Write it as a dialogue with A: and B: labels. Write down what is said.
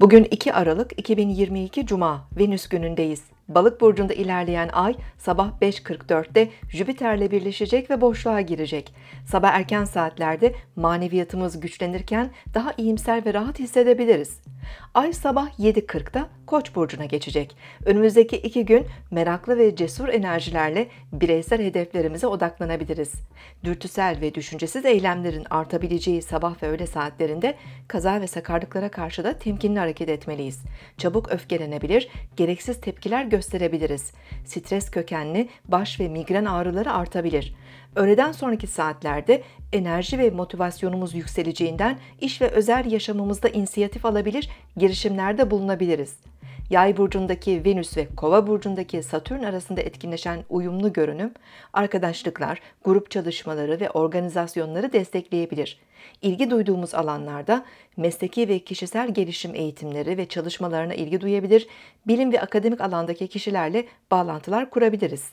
A: Bugün 2 Aralık 2022 Cuma Venüs günündeyiz. Balık burcunda ilerleyen ay sabah 5.44'te Jüpiter'le birleşecek ve boşluğa girecek. Sabah erken saatlerde maneviyatımız güçlenirken daha iyimser ve rahat hissedebiliriz. Ay sabah 7.40'da Koç burcuna geçecek. Önümüzdeki iki gün meraklı ve cesur enerjilerle bireysel hedeflerimize odaklanabiliriz. Dürtüsel ve düşüncesiz eylemlerin artabileceği sabah ve öğle saatlerinde kaza ve sakarlıklara karşı da temkinli hareket etmeliyiz. Çabuk öfkelenebilir, gereksiz tepkiler gösterebiliriz. Stres kökenli baş ve migren ağrıları artabilir. Öğleden sonraki saatlerde enerji ve motivasyonumuz yükseleceğinden iş ve özel yaşamımızda inisiyatif alabilir, girişimlerde bulunabiliriz. Yay burcundaki Venüs ve Kova burcundaki Satürn arasında etkinleşen uyumlu görünüm, arkadaşlıklar, grup çalışmaları ve organizasyonları destekleyebilir. İlgi duyduğumuz alanlarda mesleki ve kişisel gelişim eğitimleri ve çalışmalarına ilgi duyabilir, bilim ve akademik alandaki kişilerle bağlantılar kurabiliriz.